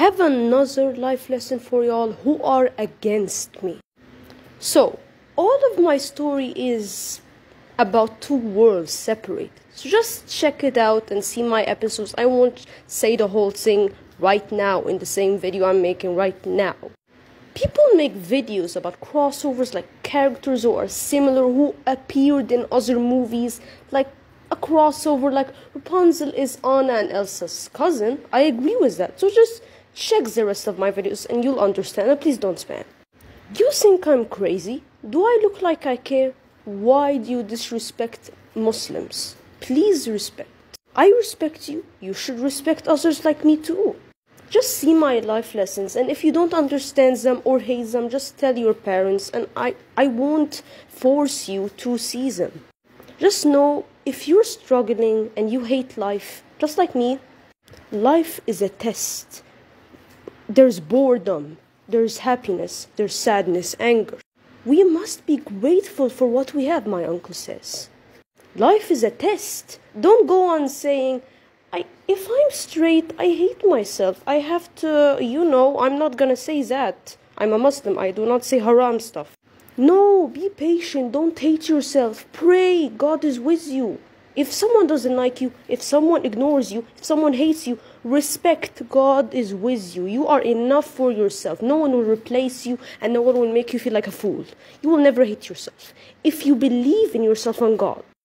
have another life lesson for y'all who are against me. So, all of my story is about two worlds separate. So just check it out and see my episodes. I won't say the whole thing right now in the same video I'm making right now. People make videos about crossovers like characters who are similar who appeared in other movies like a crossover like Rapunzel is Anna and Elsa's cousin. I agree with that. So just check the rest of my videos and you'll understand. And please don't spam. Do you think I'm crazy? Do I look like I care? Why do you disrespect Muslims? Please respect. I respect you. You should respect others like me too. Just see my life lessons, and if you don't understand them or hate them, just tell your parents, and I, I won't force you to see them. Just know if you're struggling and you hate life, just like me, life is a test. There's boredom, there's happiness, there's sadness, anger. We must be grateful for what we have, my uncle says. Life is a test. Don't go on saying, I, if I'm straight, I hate myself. I have to, you know, I'm not gonna say that. I'm a Muslim, I do not say haram stuff. No, be patient, don't hate yourself. Pray, God is with you. If someone doesn't like you, if someone ignores you, if someone hates you, respect God is with you. You are enough for yourself. No one will replace you and no one will make you feel like a fool. You will never hate yourself. If you believe in yourself and God,